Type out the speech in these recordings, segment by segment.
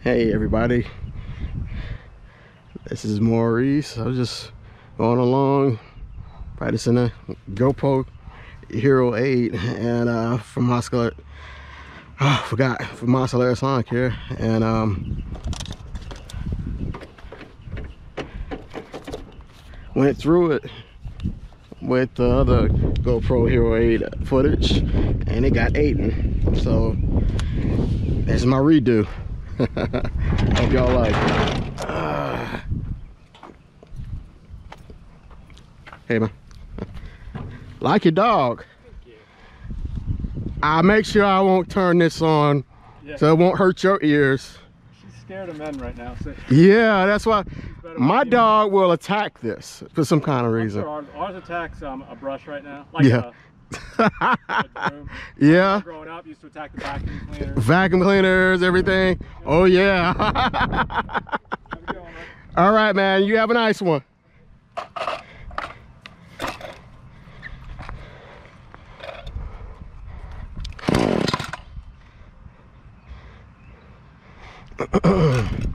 Hey everybody, this is Maurice. I was just going along practicing a GoPro Hero 8 and uh, from Muscular, oh, forgot, from Muscular Sonic here and um, went through it with the other GoPro Hero 8 footage and it got Aiden. So that's my redo. Hope y'all like it. Uh, hey man. Like your dog. I'll make sure I won't turn this on Yeah. so it won't hurt your ears. She's scared of men right now. So Yeah, that's why my dog will attack this for some kind of reason. ours, ours attacks um, a brush right now. Like Yeah. A. Yeah. Growing up, used to attack the vacuum cleaner. Vacuum cleaners, everything. Oh yeah. Going. All right, man. You have a nice one.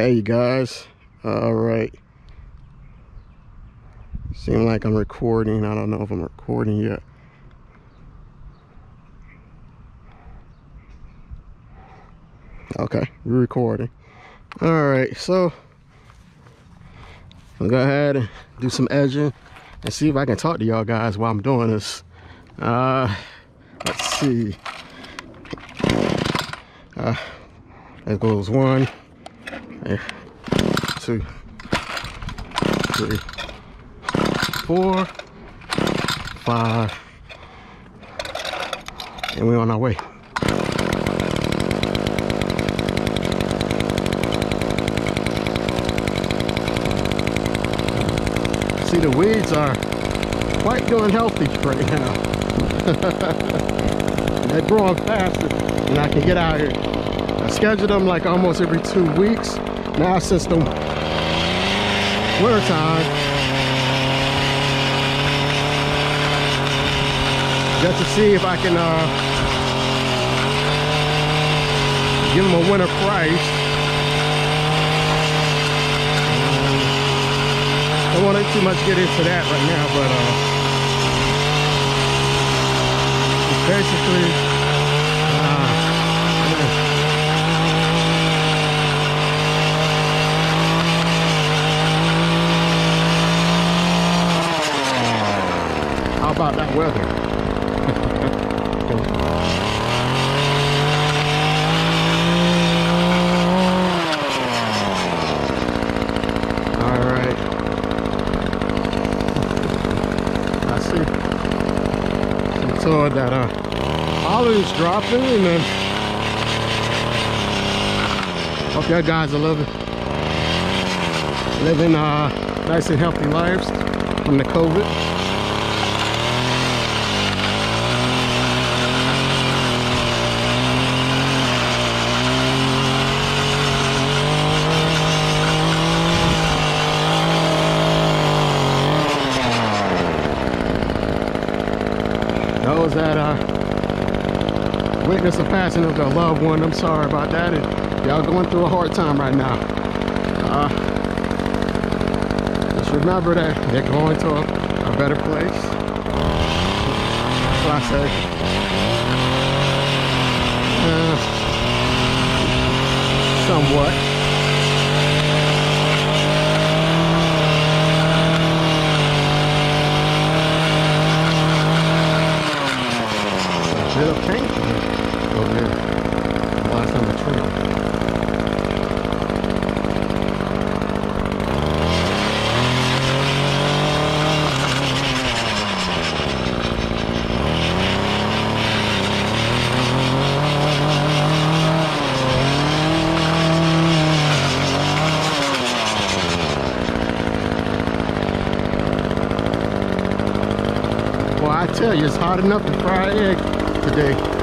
Hey, you guys. All right. Seem like I'm recording. I don't know if I'm recording yet. Okay, we're recording. All right, so I'll go ahead and do some edging and see if I can talk to y'all guys while I'm doing this. Uh, let's see. Uh, there goes one. Two, three, four, five, and we're on our way. See, the weeds are quite doing healthy right now. They're growing faster than I can get out here. I schedule them like almost every two weeks. Now system. winter time, just to see if I can uh, give them a winter price. Um, Don't want to too much get into that right now, but uh, basically. Uh, yeah. How about that weather? I'm that uh, pollen's dropping and then hope y'all guys are living living uh, nice and healthy lives from the COVID. Those that uh, witness the passing of their loved one, I'm sorry about that. Y'all going through a hard time right now. Uh, just remember that they're going to a, a better place. That's what I say. Uh, somewhat. A bit last on the Well, I tell you, it's hot enough to fry an egg today.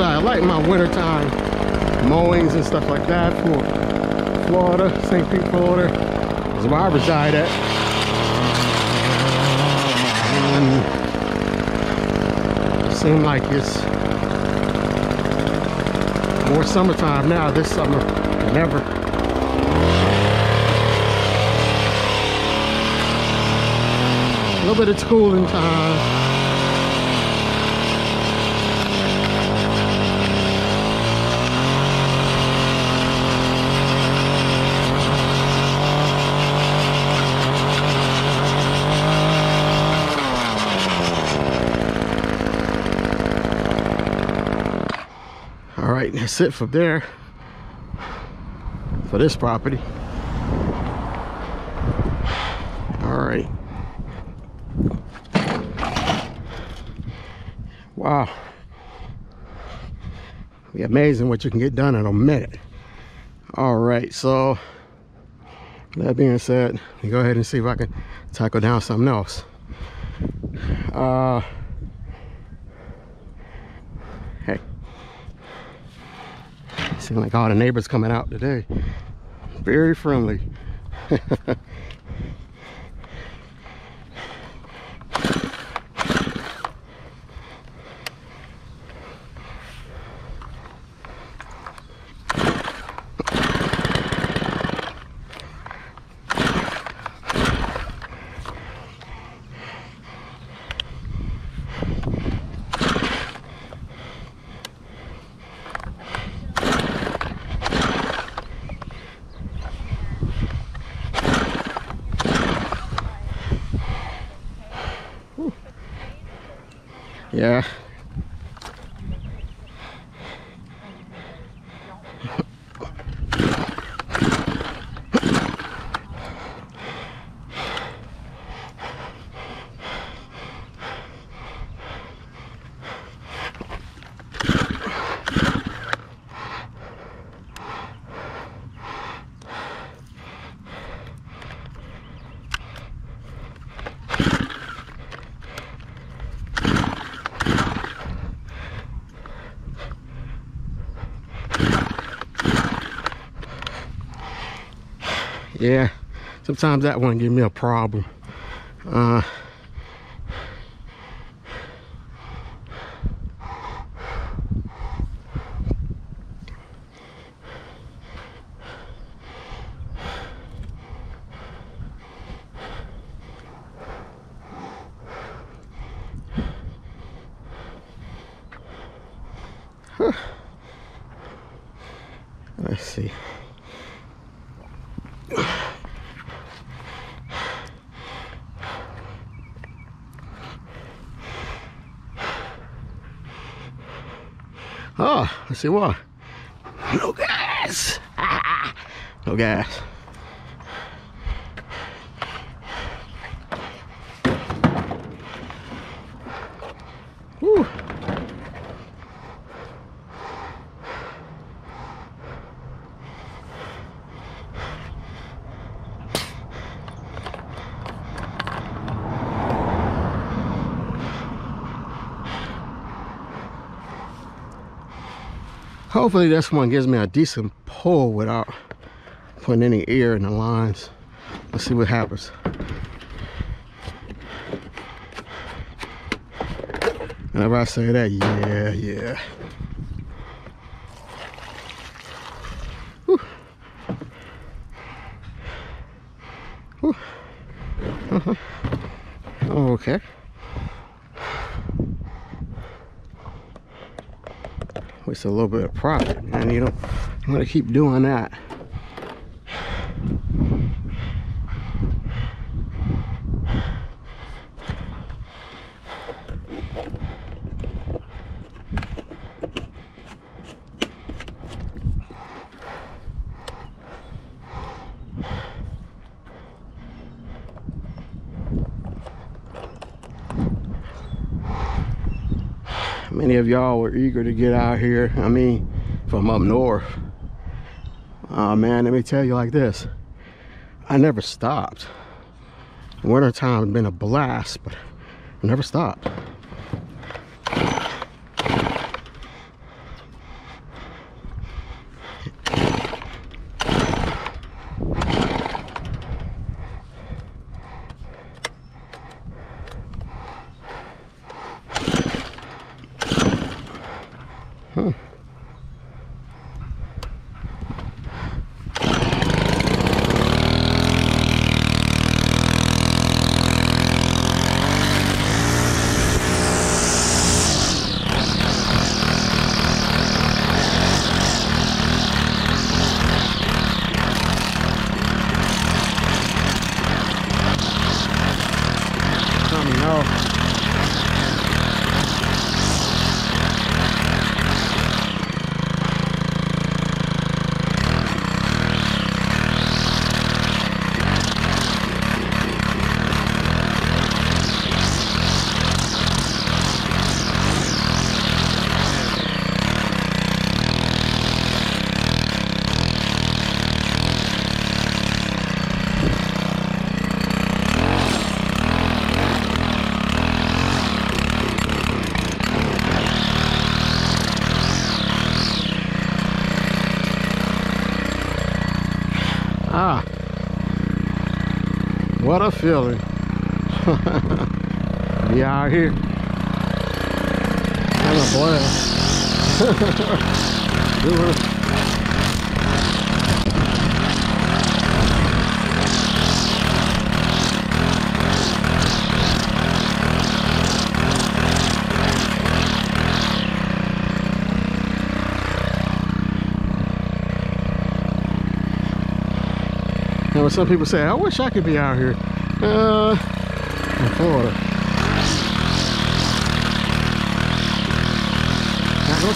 I like my wintertime mowings and stuff like that for Florida, St. Pete, Florida. Is where I reside at. And it seems like it's more summertime now this summer than ever. A little bit of cooling time. All right, that's it from there for this property. All right. Wow. Be amazing what you can get done in a minute. All right, so that being said, let me go ahead and see if I can tackle down something else. Uh, Seem like all the neighbors coming out today. Very friendly. Yeah. Yeah. Sometimes that one give me a problem. Uh Huh. Let's see. Oh, let's see what. No gas. no gas. Hopefully this one gives me a decent pull without putting any air in the lines. Let's see what happens. Whenever I say that, yeah, yeah. Whew. Whew. Uh-huh. Okay. A little bit of profit, and you know, I'm gonna keep doing that. Of y'all were eager to get out here. I mean, from up north. Oh man, let me tell you like this. I never stopped. Wintertime has been a blast, but I never stopped. Coming off. Ah. What a feeling. Be out here. Having a blast. Doing. You know, some people say, I wish I could be out here. Uh, in Florida. Not gonna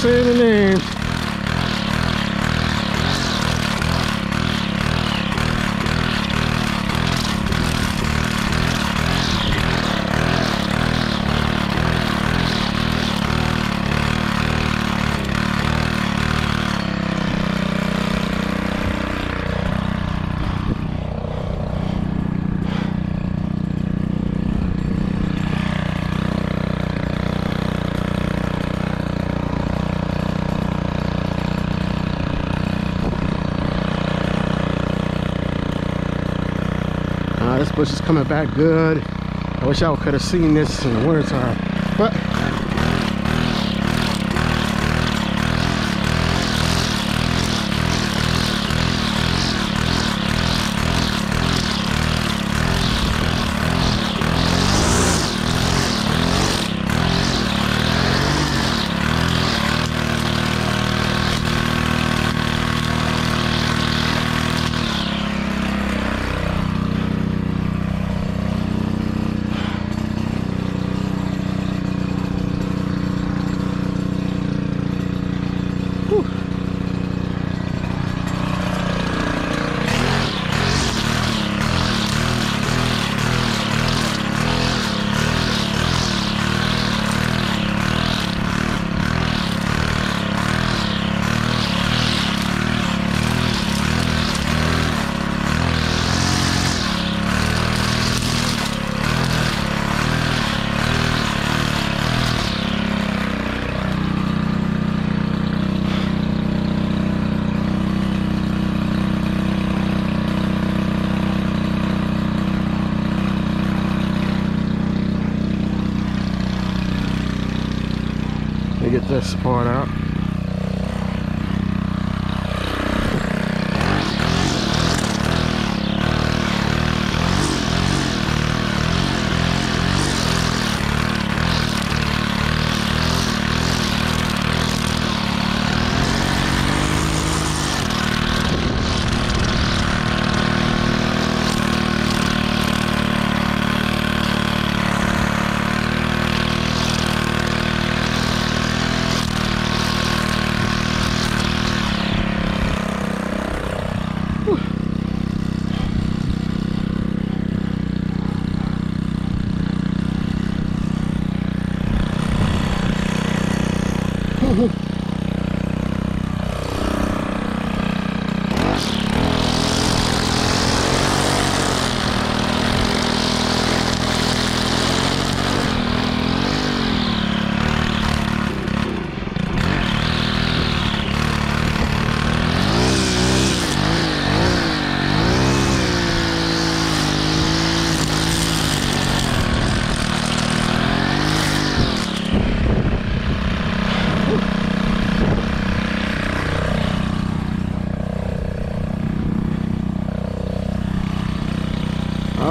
coming back good. I wish y'all could have seen this in the wintertime. But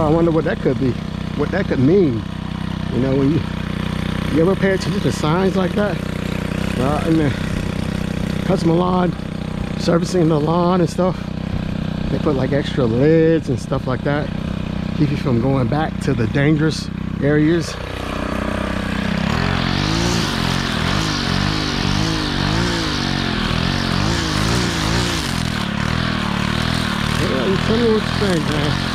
wonder what that could be, what that could mean. You know, when you you ever pay attention to signs like that? Uh, in the customer lawn, servicing the lawn and stuff, they put like extra lids and stuff like that, keep you from going back to the dangerous areas. Tell me what you think, man.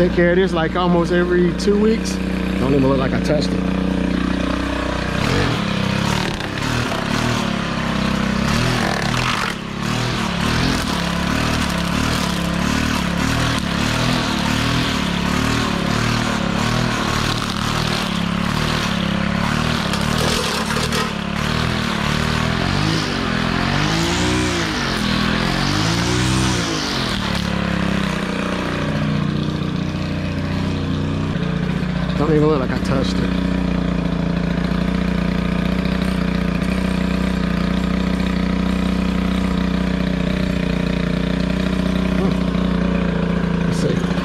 Take care of this like almost every two weeks. Don't even look like I touched it. Don't even look like I touched it. Hmm. Let's see.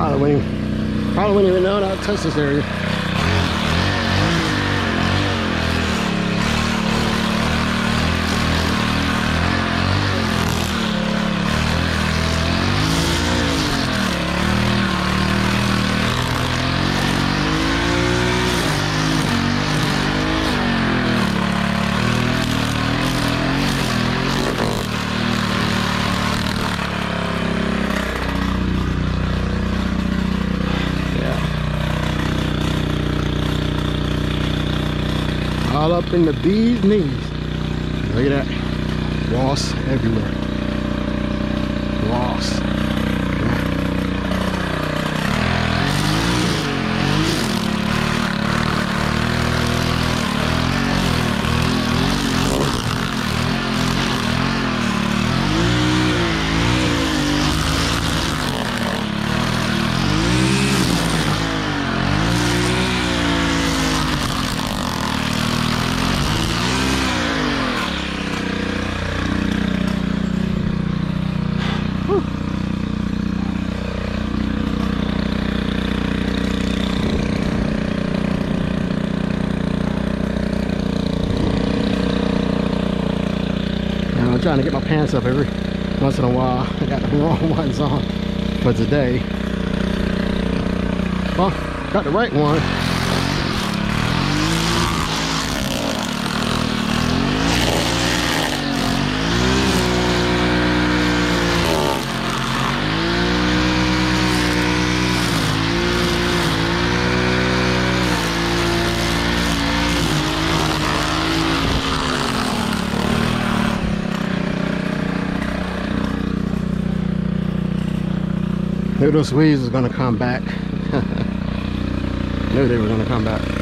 Probably wouldn't even, probably wouldn't even know how to touch this area. all up in the bee's knees. Look at that. Moss everywhere. Moss. Now I'm trying pants up every once in a while. I got the wrong ones on for today. Well, got the right one. Knew those weeds was gonna come back. Knew they were gonna come back.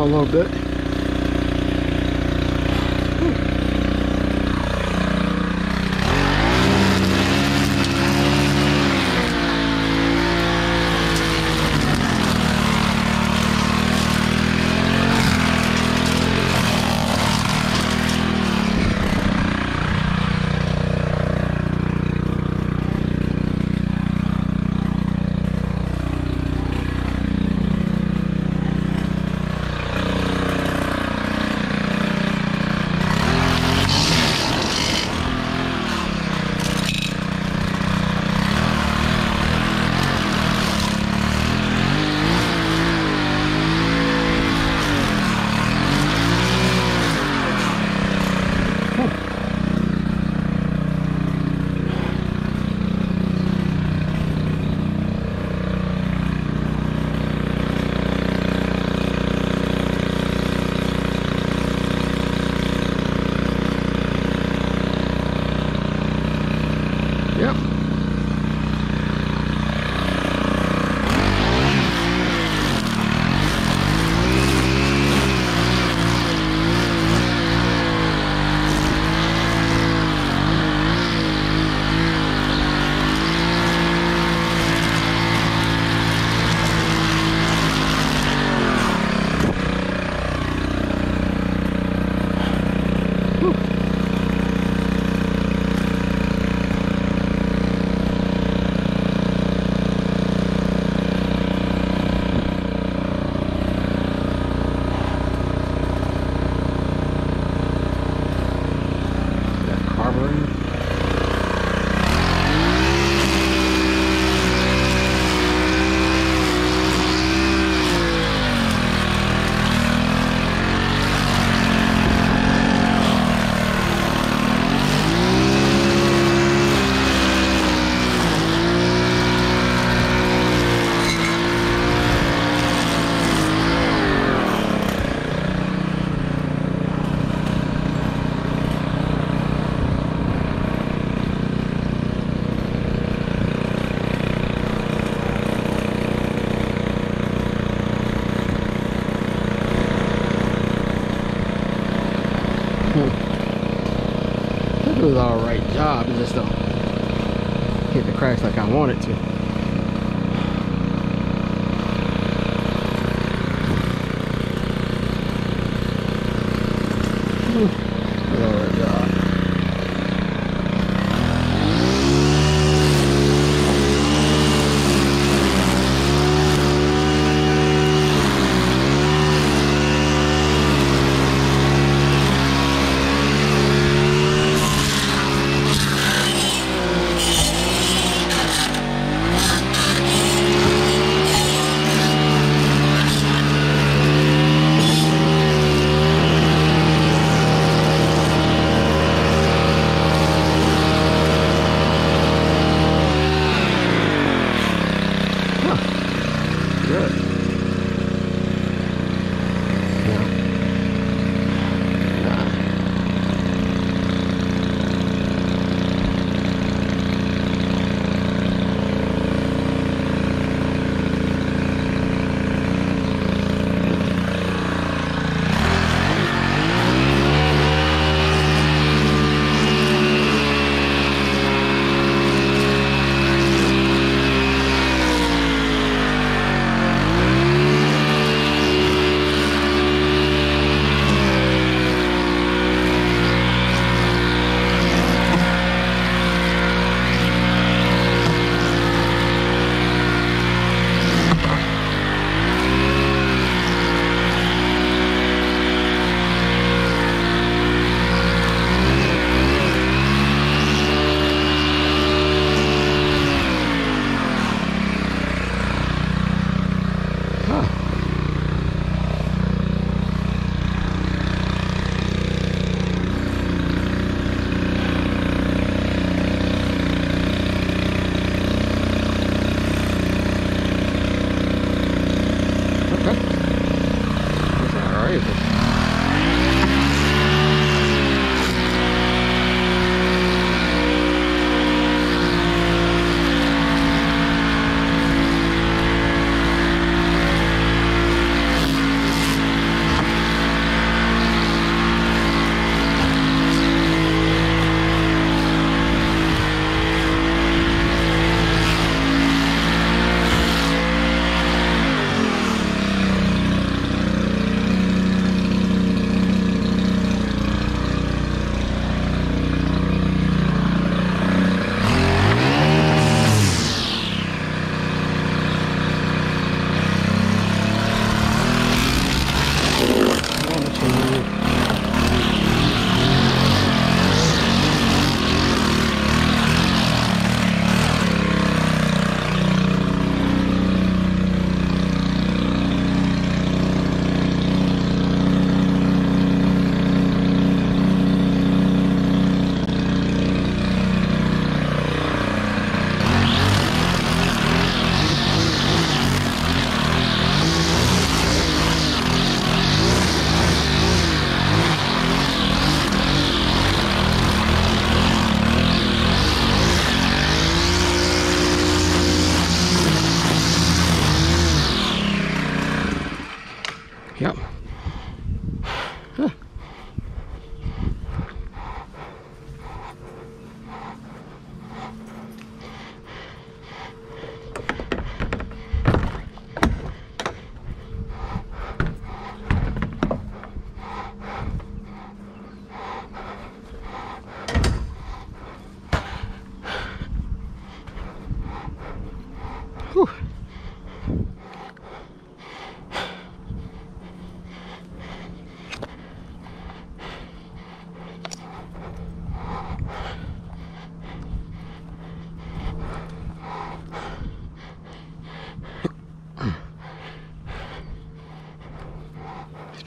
A little bit.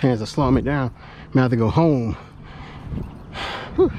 Pants are slowing me down. Gonna have to go home. Whew.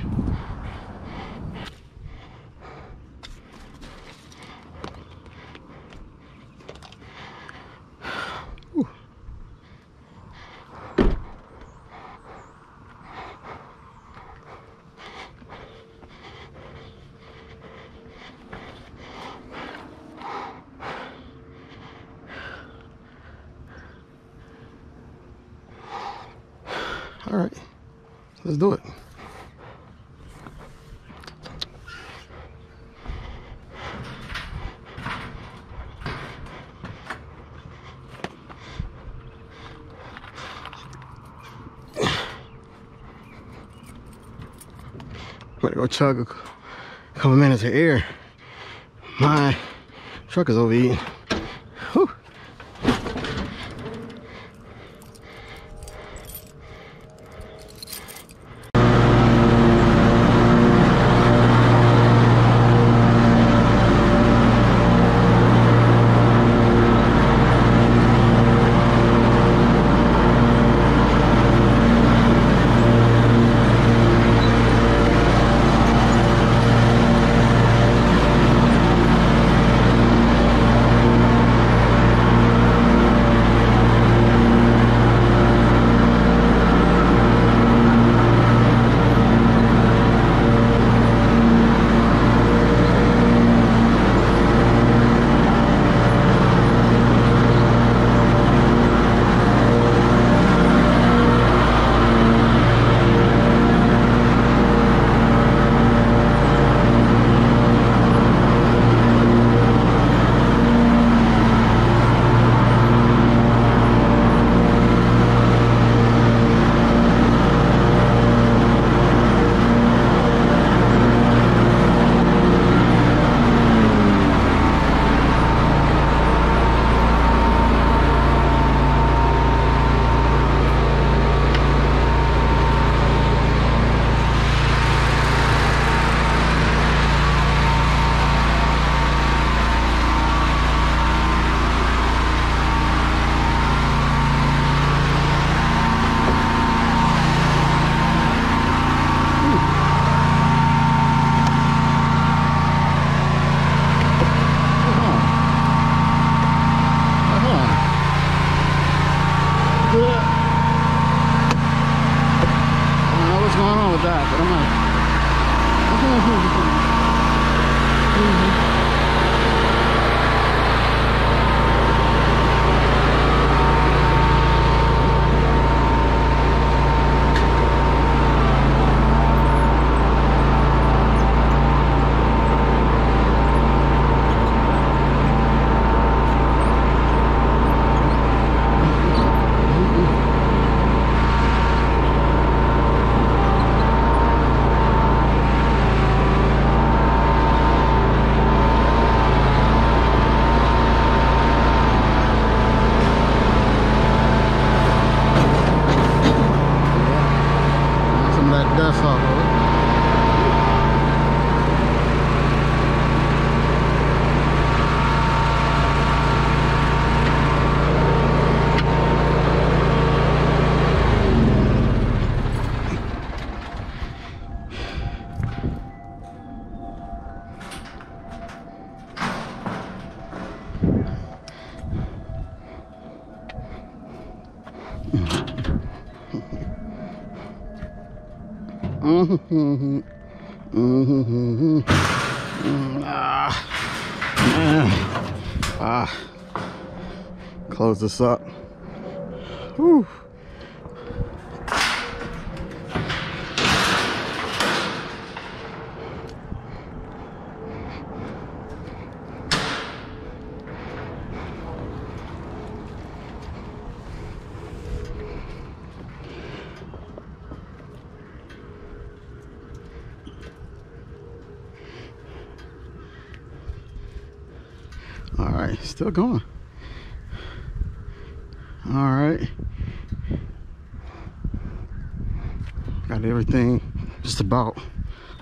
All right, let's do it. Better go chug a couple minutes of air. My truck is overheating. Mm-hmm. Mm-hmm. Mm-hmm. Ah. Man. Ah. Close this up. Whew. right, still going. All right. Got everything just about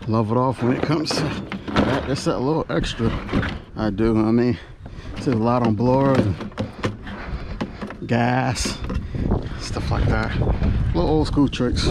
leveled off when it comes to that. That's that little extra I do. I mean, it's a lot on blowers and gas, stuff like that. Little old school tricks.